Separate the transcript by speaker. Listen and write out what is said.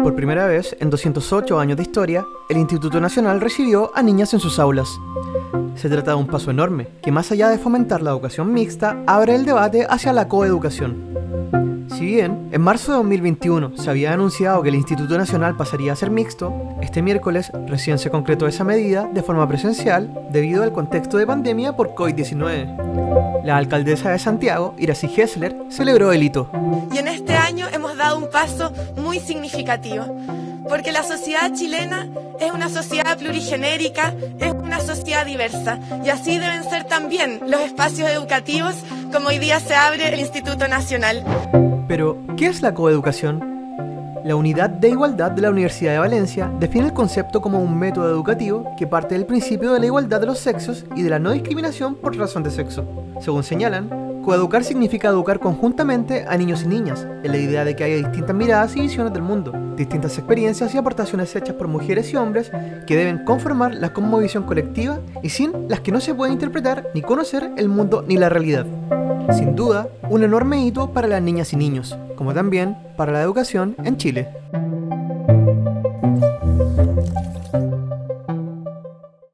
Speaker 1: Por primera vez, en 208 años de historia, el Instituto Nacional recibió a niñas en sus aulas. Se trata de un paso enorme, que más allá de fomentar la educación mixta, abre el debate hacia la coeducación. Si bien en marzo de 2021 se había anunciado que el Instituto Nacional pasaría a ser mixto, este miércoles recién se concretó esa medida de forma presencial debido al contexto de pandemia por COVID-19. La alcaldesa de Santiago, Iracy Hessler, celebró el hito.
Speaker 2: Este hemos dado un paso muy significativo, porque la sociedad chilena es una sociedad plurigenérica, es una sociedad diversa, y así deben ser también los espacios educativos como hoy día se abre el Instituto Nacional.
Speaker 1: Pero, ¿qué es la coeducación? La Unidad de Igualdad de la Universidad de Valencia define el concepto como un método educativo que parte del principio de la igualdad de los sexos y de la no discriminación por razón de sexo. Según señalan, coeducar significa educar conjuntamente a niños y niñas, en la idea de que haya distintas miradas y visiones del mundo, distintas experiencias y aportaciones hechas por mujeres y hombres que deben conformar la cosmovisión colectiva y sin las que no se puede interpretar ni conocer el mundo ni la realidad. Sin duda, un enorme hito para las niñas y niños, como también para la educación en Chile.